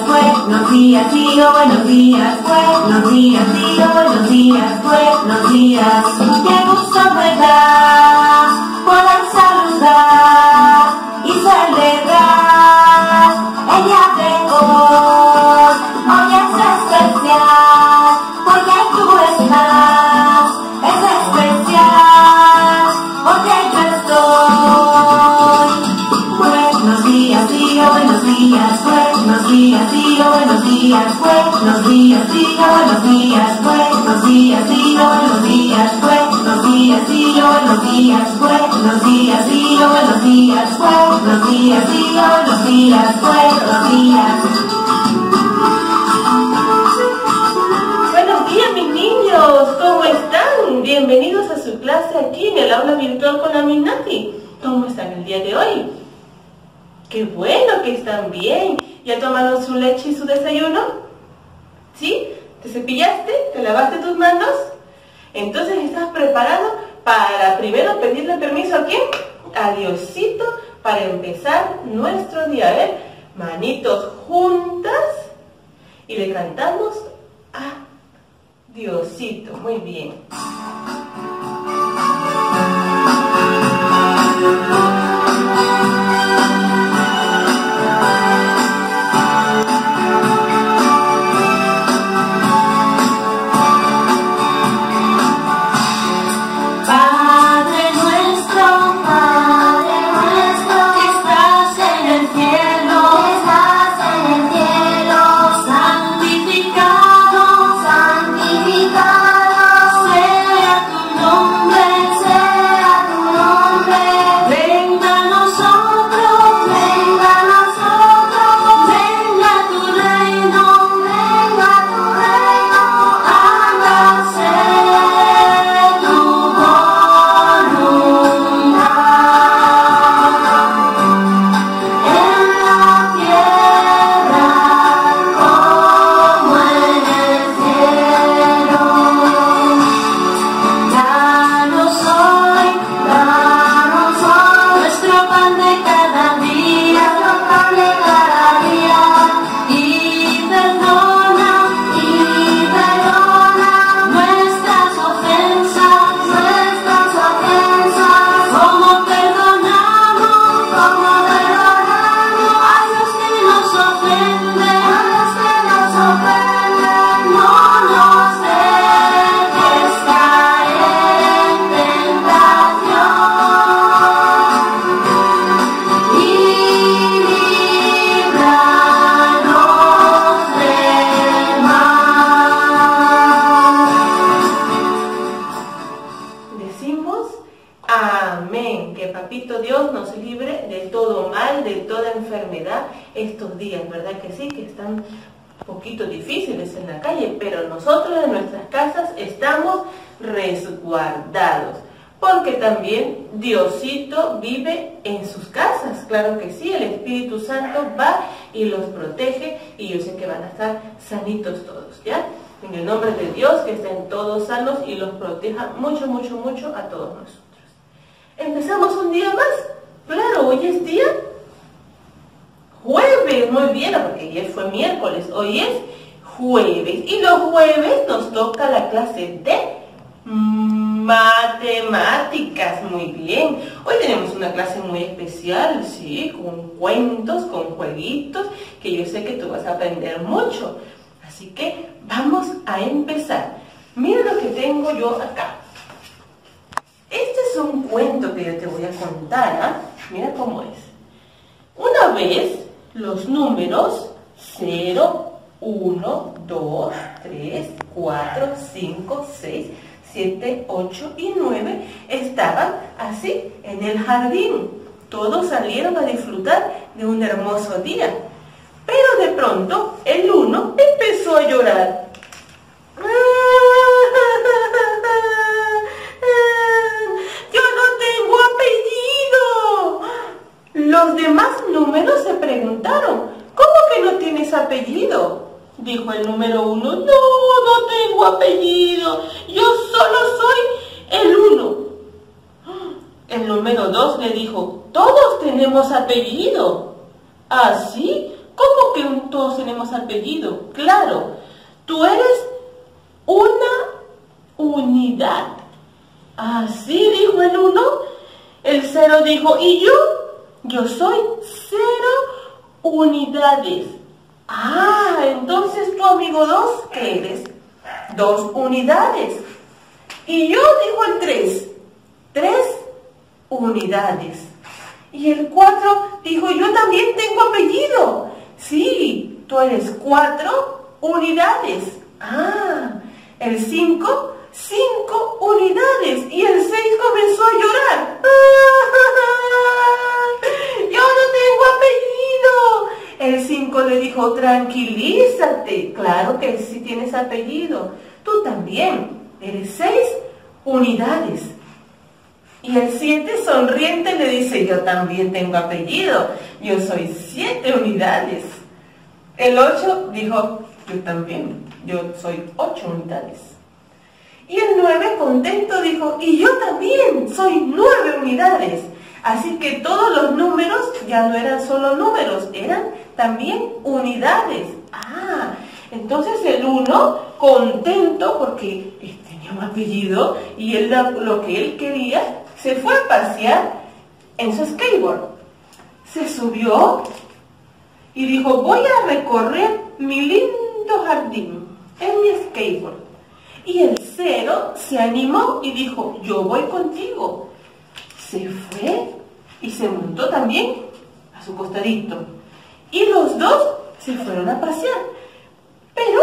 buenos días, digo buenos días, buenos días, digo buenos días, buenos días. Qué gusto me da días, digo buenos días, buenos días, digo buenos días, buenos días, digo buenos días, buenos días, digo buenos días, buenos días, digo buenos días, buenos días, digo buenos días, buenos días. Buenos días mis niños, ¿cómo están? Bienvenidos a su clase aquí en el aula virtual con Aminati. ¿Cómo están el día de hoy? Qué bueno que están bien. ¿Ya tomaron su leche y su desayuno? ¿Sí? ¿Te cepillaste? ¿Te lavaste tus manos? Entonces estás preparado para primero pedirle permiso a quién? A Diosito para empezar nuestro día. A ver, manitos juntas y le cantamos a Diosito. Muy bien. Difíciles en la calle, pero nosotros en nuestras casas estamos resguardados. Porque también Diosito vive en sus casas, claro que sí, el Espíritu Santo va y los protege y yo sé que van a estar sanitos todos, ¿ya? En el nombre de Dios, que estén todos sanos y los proteja mucho, mucho, mucho a todos nosotros. Empezamos un día más. Claro, hoy es día jueves, muy bien, porque ayer fue miércoles, hoy es jueves. Y los jueves nos toca la clase de matemáticas, muy bien. Hoy tenemos una clase muy especial, sí, con cuentos, con jueguitos, que yo sé que tú vas a aprender mucho. Así que vamos a empezar. Mira lo que tengo yo acá. Este es un cuento que yo te voy a contar, ¿ah? Mira cómo es. Una vez los números 0, 1, 2, 3, 4, 5, 6, 7, 8 y 9 estaban así en el jardín. Todos salieron a disfrutar de un hermoso día. Pero de pronto el 1 empezó a llorar. Los demás números se preguntaron, ¿cómo que no tienes apellido? Dijo el número uno, no, no tengo apellido, yo solo soy el uno. El número dos le dijo, todos tenemos apellido. ¿Ah, sí? ¿Cómo que todos tenemos apellido? Claro, tú eres una unidad. Así dijo el uno. El cero dijo, ¿y yo? Yo soy cero unidades. Ah, entonces tu amigo dos, ¿qué eres? Dos unidades. Y yo dijo el tres, tres unidades. Y el cuatro dijo, yo también tengo apellido. Sí, tú eres cuatro unidades. Ah, el cinco, cinco unidades. Y el seis comenzó a llorar. Yo no tengo apellido. El cinco le dijo, tranquilízate. Claro que sí tienes apellido. Tú también. Eres seis unidades. Y el 7 sonriente le dice, yo también tengo apellido, yo soy siete unidades. El 8 dijo, yo también, yo soy ocho unidades. Y el 9 contento dijo, y yo también soy nueve unidades. Así que todos los números ya no eran solo números, eran también unidades. Ah, entonces el 1 contento porque tenía un apellido y él lo que él quería se fue a pasear en su skateboard. Se subió y dijo, voy a recorrer mi lindo jardín en mi skateboard. Y el cero se animó y dijo, yo voy contigo. Se fue y se montó también a su costadito. Y los dos se fueron a pasear. Pero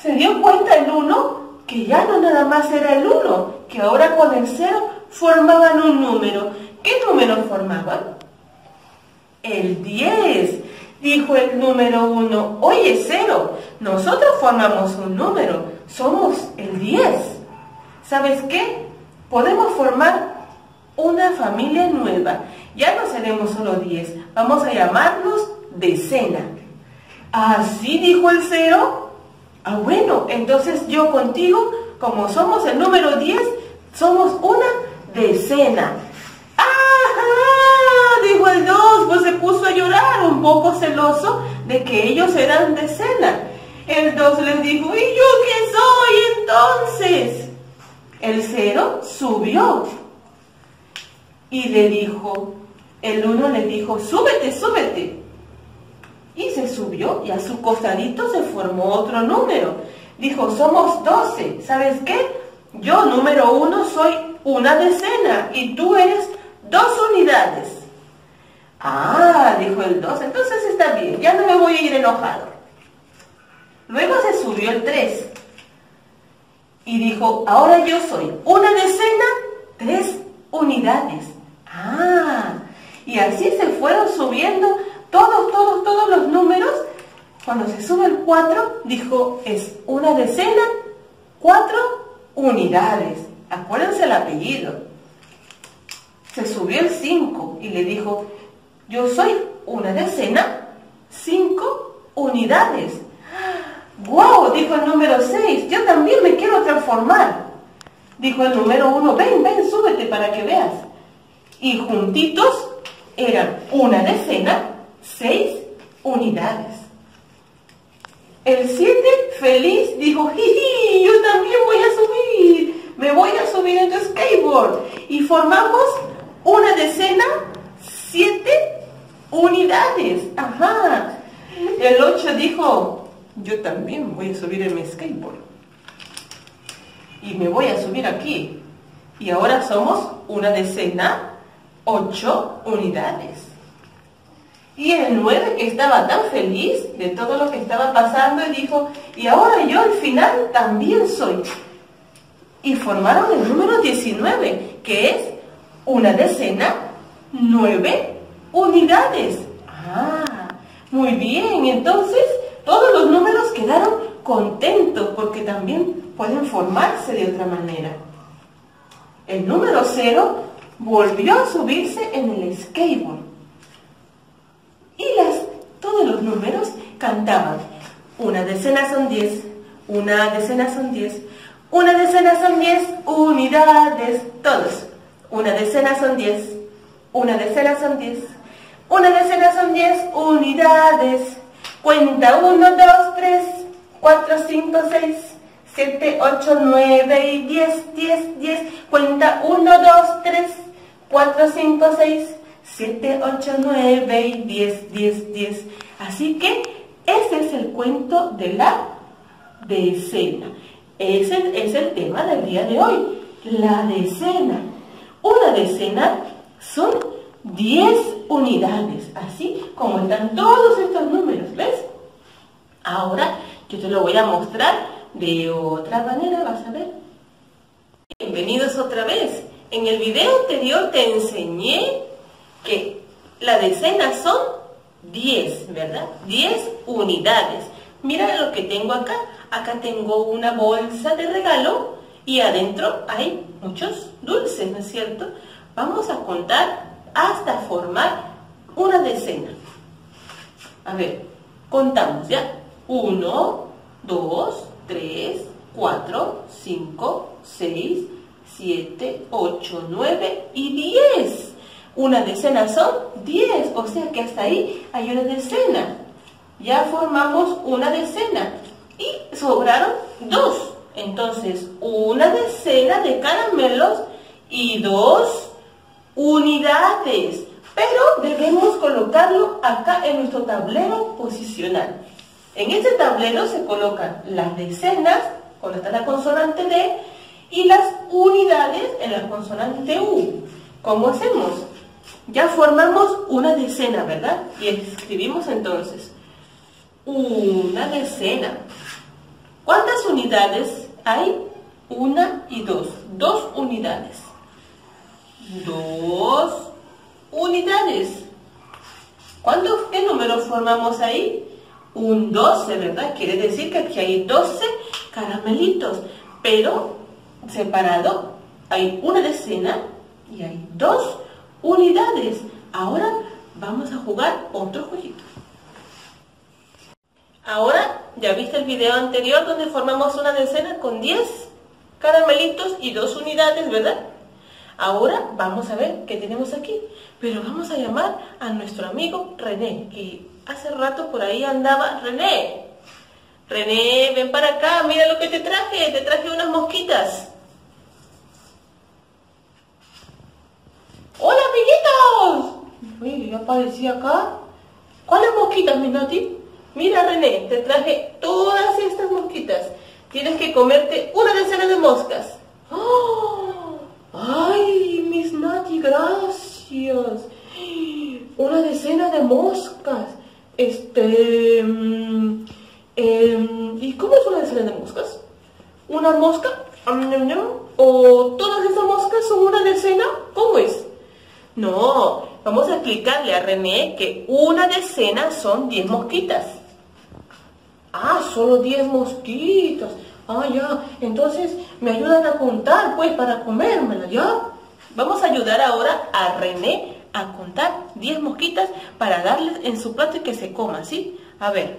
se dio cuenta el uno que ya no nada más era el uno, que ahora con el cero formaban un número. ¿Qué número formaban? El 10. Dijo el número 1, oye, cero, nosotros formamos un número, somos el 10. ¿Sabes qué? Podemos formar una familia nueva. Ya no seremos solo 10, vamos a llamarnos decena. Así dijo el cero. Ah, bueno, entonces yo contigo, como somos el número 10, somos una decena. Dijo el dos, pues se puso a llorar, un poco celoso de que ellos eran decena. El dos les dijo, ¿y yo qué soy entonces? El cero subió y le dijo, el uno le dijo, súbete, súbete. Y se subió y a su costadito se formó otro número. Dijo, somos doce. ¿Sabes qué? Yo, número uno, soy una decena y tú eres dos unidades. Ah, dijo el dos, entonces está bien, ya no me voy a ir enojado. Luego se subió el tres y dijo, ahora yo soy una decena, tres unidades. Ah, y así se fueron subiendo todos, todos, todos los números. Cuando se sube el 4, dijo, es una decena, cuatro unidades. Acuérdense el apellido. Se subió el 5 y le dijo, yo soy una decena, cinco unidades. ¡Wow! Dijo el número 6, yo también me quiero transformar. Dijo el número 1, ven, ven, súbete para que veas. Y juntitos eran una decena, seis unidades. El 7, feliz, dijo, jiji, yo también voy a subir, me voy a subir en tu skateboard. Y formamos una decena, siete unidades. Ajá. El 8 dijo, yo también voy a subir en mi skateboard. Y me voy a subir aquí. Y ahora somos una decena, ocho unidades. Y el 9 que estaba tan feliz de todo lo que estaba pasando y dijo, y ahora yo al final también soy. Y formaron el número 19, que es una decena, nueve unidades. Ah, muy bien, entonces todos los números quedaron contentos porque también pueden formarse de otra manera. El número 0 volvió a subirse en el skateboard y las, todos los números cantaban. Una decena son diez, una decena son diez, una decena son diez unidades, todos. Una decena son diez, una decena son diez, Una decena son 10 unidades. Cuenta 1, 2, 3, 4, 5, 6, 7, 8, 9 y 10, 10, 10. Cuenta 1, 2, 3, 4, 5, 6, 7, 8, 9 y 10, 10, 10. Así que ese es el cuento de la decena. Ese es el tema del día de hoy, la decena. Una decena son 10 unidades, así como están todos estos números, ¿ves? Ahora yo te lo voy a mostrar de otra manera, vas a ver. Bienvenidos otra vez. En el video anterior te enseñé que la decena son 10, ¿verdad? 10 unidades. Mira lo que tengo acá. Acá tengo una bolsa de regalo y adentro hay muchos dulces, ¿no es cierto? Vamos a contar hasta formar una decena. A ver, contamos ya. 1, 2, 3, 4, 5, 6, 7, 8, 9 y 10. Una decena son 10, o sea que hasta ahí hay una decena. Ya formamos una decena y sobraron dos. Entonces, una decena de caramelos y dos unidades. Pero debemos colocarlo acá en nuestro tablero posicional. En este tablero se colocan las decenas, con la consonante D, y las unidades en la consonante U. ¿Cómo hacemos? Ya formamos una decena, ¿verdad? Y escribimos entonces una decena. ¿Cuántas unidades hay? Una y dos. Dos unidades. Dos unidades. ¿Cuántos, qué números formamos ahí? Un 12, ¿verdad? Quiere decir que aquí hay 12 caramelitos, pero separado hay una decena y hay dos unidades. Ahora vamos a jugar otro jueguito. Ahora, ya viste el video anterior donde formamos una decena con 10 caramelitos y dos unidades, ¿verdad? Ahora vamos a ver qué tenemos aquí. Pero vamos a llamar a nuestro amigo René, que hace rato por ahí andaba. René, René, ven para acá, mira lo que te traje. Te traje unas mosquitas. ¡Hola, amiguitos! Uy, ya aparecí acá. ¿Cuáles mosquitas, mi Nati? Mira, René, te traje todas estas mosquitas. Tienes que comerte una decena de moscas. ¡Oh! ¡Ay, Miss Nati, gracias! Una decena de moscas. Este... Mm, em, ¿Y cómo es una decena de moscas? ¿Una mosca? ¿O todas esas moscas son una decena? ¿Cómo es? No, vamos a explicarle a René que una decena son 10 mosquitas. Ah, solo 10 mosquitas. Ah, ya. Entonces me ayudan a contar, pues, para comérmela, ¿ya? Vamos a ayudar ahora a René a contar 10 mosquitas para darles en su plato y que se coma, ¿sí? A ver.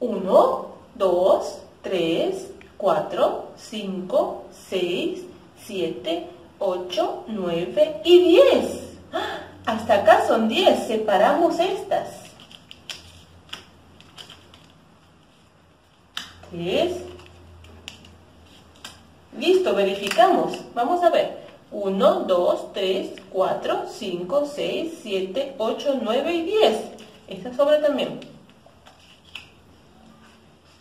1, 2, 3, 4, 5, 6, 7, 8, 9 y 10. ¡Ah! Hasta acá son 10. Separamos estas. Es? Listo, verificamos. Vamos a ver. 1, 2, 3, 4, 5, 6, 7, 8, 9 y 10. Esta sobra también.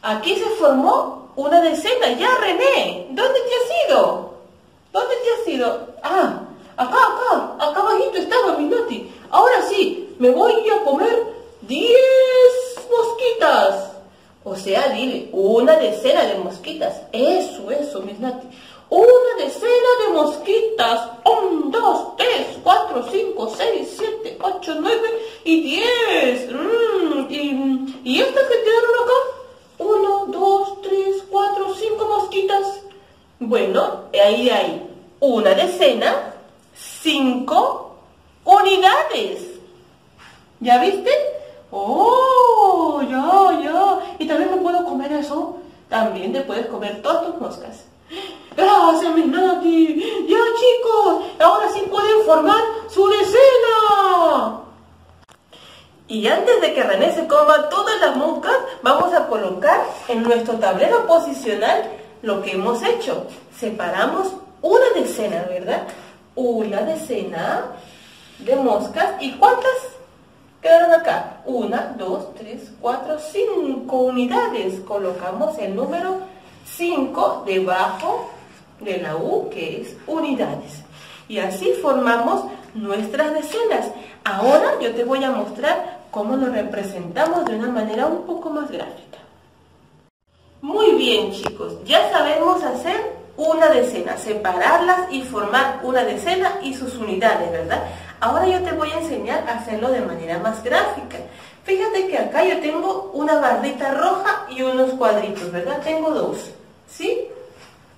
Aquí se formó una decena. Ya, René. ¿Dónde te has ido? ¿Dónde te has ido? Ah, acá, acá. Acá abajito estaba mi noti. Ahora sí, me voy a comer 10 mosquitas. O sea, dile, una decena de mosquitas. Eso, eso, mis nati. Una decena de mosquitas. Un, dos, tres, cuatro, cinco, seis, siete, ocho, nueve y diez. Mm, y, ¿Y estas que quedaron acá? Uno, dos, tres, cuatro, cinco mosquitas. Bueno, ahí hay una decena, cinco unidades. ¿Ya viste? ¡Oh! Ya, ya. ¿Y también me puedo comer eso? También te puedes comer todas tus moscas. Gracias, mis Nati. Ya, chicos, ahora sí pueden formar su decena. Y antes de que René se coma todas las moscas, vamos a colocar en nuestro tablero posicional lo que hemos hecho. Separamos una decena, ¿verdad? Una decena de moscas. ¿Y cuántas quedaron acá? Una, dos, tres, cuatro, cinco unidades. Colocamos el número 5 debajo de la U, que es unidades. Y así formamos nuestras decenas. Ahora yo te voy a mostrar cómo lo representamos de una manera un poco más gráfica. Muy bien chicos, ya sabemos hacer una decena, separarlas y formar una decena y sus unidades, ¿verdad? Ahora yo te voy a enseñar a hacerlo de manera más gráfica. Fíjate que acá yo tengo una barrita roja y unos cuadritos, ¿verdad? Tengo dos, ¿sí?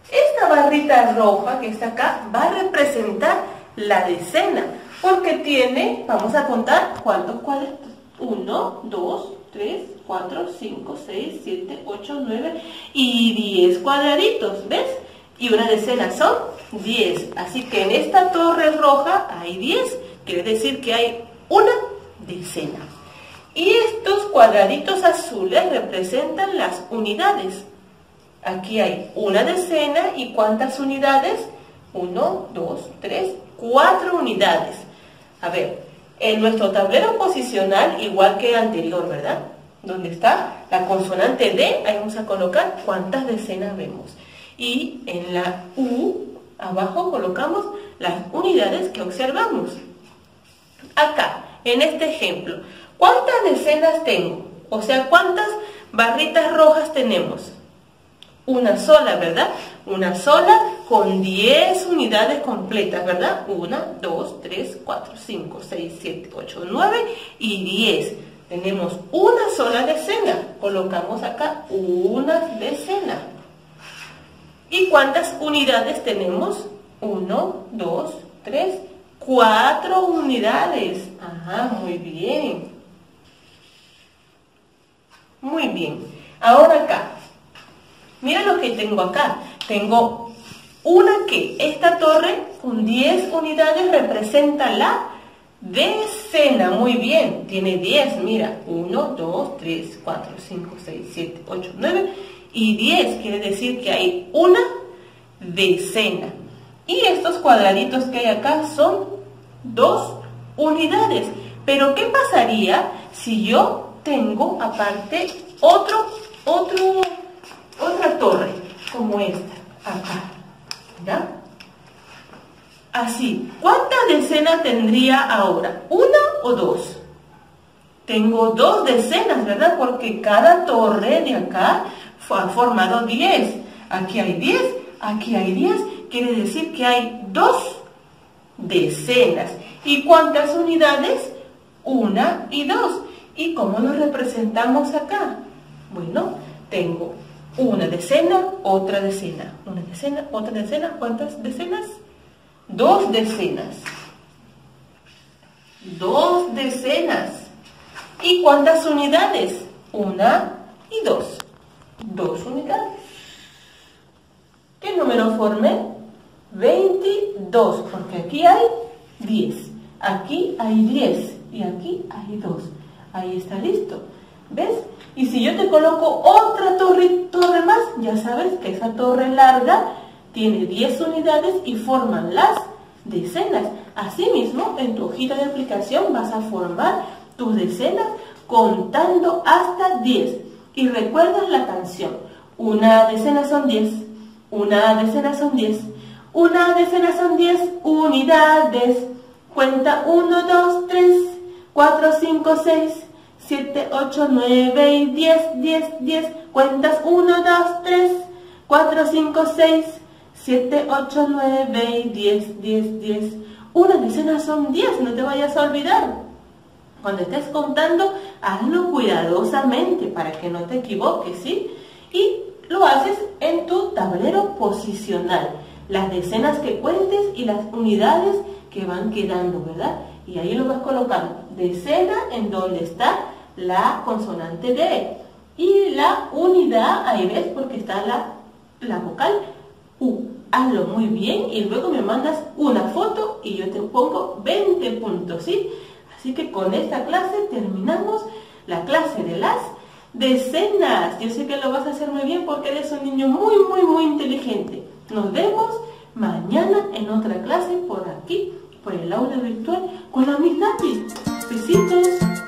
Esta barrita roja que está acá va a representar la decena, porque tiene, vamos a contar, ¿cuántos cuadritos? 1, 2, 3, 4, 5, 6, 7, 8, 9 y 10 cuadraditos, ¿ves? Y una decena son 10. Así que en esta torre roja hay 10, quiere decir que hay una decena. Y estos cuadraditos azules representan las unidades. Aquí hay una decena y ¿cuántas unidades? 1, 2, 3, 4 unidades. A ver, en nuestro tablero posicional, igual que anterior, ¿verdad? Donde está la consonante D, ahí vamos a colocar cuántas decenas vemos. Y en la U, abajo colocamos las unidades que observamos. Acá, en este ejemplo, ¿cuántas decenas tengo? O sea, ¿cuántas barritas rojas tenemos? Una sola, ¿verdad? Una sola con 10 unidades completas, ¿verdad? 1, 2, 3, 4, 5, 6, 7, 8, 9 y 10. Tenemos una sola decena. Colocamos acá una decena. ¿Y cuántas unidades tenemos? 1, 2, 3, 4 unidades. Ajá, muy bien. Muy bien. Ahora acá, Mira lo que tengo acá. Tengo una que esta torre con 10 unidades representa la decena. Muy bien, tiene 10. Mira, 1, 2, 3, 4, 5, 6, 7, 8, 9 y 10. Quiere decir que hay una decena. Y estos cuadraditos que hay acá son dos unidades. Pero ¿qué pasaría si yo tengo aparte otro, otro otra torre como esta, acá. ¿Ya? Así. ¿Cuántas decenas tendría ahora? ¿Una o dos? Tengo dos decenas, ¿verdad? Porque cada torre de acá ha formado 10. Aquí hay 10, aquí hay 10. Quiere decir que hay dos decenas. ¿Y cuántas unidades? Una y dos. ¿Y cómo lo representamos acá? Bueno, tengo una decena, otra decena, una decena, otra decena, ¿cuántas decenas? Dos decenas. Dos decenas. ¿Y cuántas unidades? Una y dos. Dos unidades. ¿Qué número formé? 22, porque aquí hay 10. Aquí hay 10 y aquí hay 2. Ahí está listo. ¿Ves? Y si yo te coloco otra torre, torre más, ya sabes que esa torre larga tiene 10 unidades y forman las decenas. Asimismo, en tu hojita de aplicación vas a formar tus decenas contando hasta 10. Y recuerdas la canción. Una decena son 10, una decena son 10, una decena son 10 unidades. Cuenta 1, 2, 3, 4, 5, 6, 7, 8, 9 y 10, 10, 10. Cuentas 1, 2, 3, 4, 5, 6, 7, 8, 9 y 10, 10, 10. Una decena son 10, no te vayas a olvidar. Cuando estés contando, hazlo cuidadosamente para que no te equivoques, ¿sí? Y lo haces en tu tablero posicional. Las decenas que cuentes y las unidades que van quedando, ¿verdad? Y ahí lo vas colocando. Decena en donde está la consonante D. Y la unidad, ahí ves, porque está la, la vocal U. Hazlo muy bien y luego me mandas una foto y yo te pongo 20 puntos, ¿sí? Así que con esta clase terminamos la clase de las decenas. Yo sé que lo vas a hacer muy bien porque eres un niño muy, muy, muy inteligente. Nos vemos mañana en otra clase por aquí, por el aula virtual, con la Miss. Besitos.